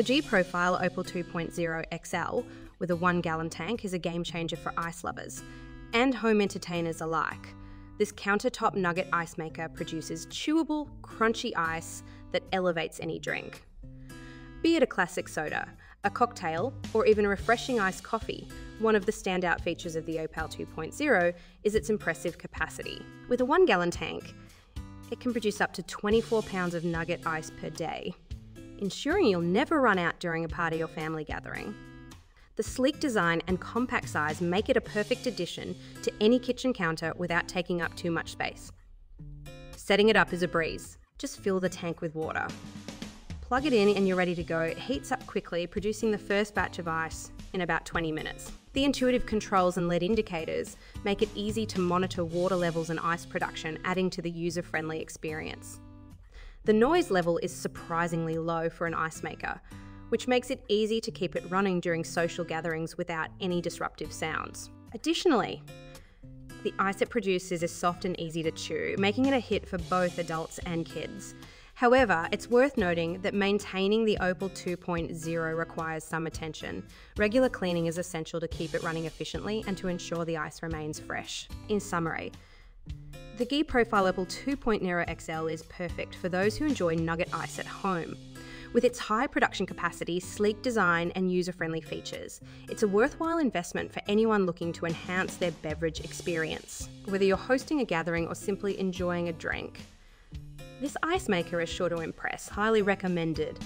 The GE Profile Opal 2.0 XL with a one gallon tank is a game changer for ice lovers and home entertainers alike. This countertop nugget ice maker produces chewable, crunchy ice that elevates any drink. Be it a classic soda, a cocktail, or even a refreshing iced coffee, one of the standout features of the Opal 2.0 is its impressive capacity. With a one gallon tank, it can produce up to 24 pounds of nugget ice per day, ensuring you'll never run out during a party or family gathering. The sleek design and compact size make it a perfect addition to any kitchen counter without taking up too much space. Setting it up is a breeze. Just fill the tank with water. Plug it in and you're ready to go. It heats up quickly, producing the first batch of ice in about 20 minutes. The intuitive controls and LED indicators make it easy to monitor water levels and ice production, adding to the user friendly experience. The noise level is surprisingly low for an ice maker, which makes it easy to keep it running during social gatherings without any disruptive sounds. Additionally, the ice it produces is soft and easy to chew, making it a hit for both adults and kids. However, it's worth noting that maintaining the Opal 2.0 requires some attention. Regular cleaning is essential to keep it running efficiently and to ensure the ice remains fresh. In summary, the GE Profile Opal 2.0 XL is perfect for those who enjoy nugget ice at home. With its high production capacity, sleek design, and user friendly features, it's a worthwhile investment for anyone looking to enhance their beverage experience. Whether you're hosting a gathering or simply enjoying a drink, this ice maker is sure to impress, highly recommended.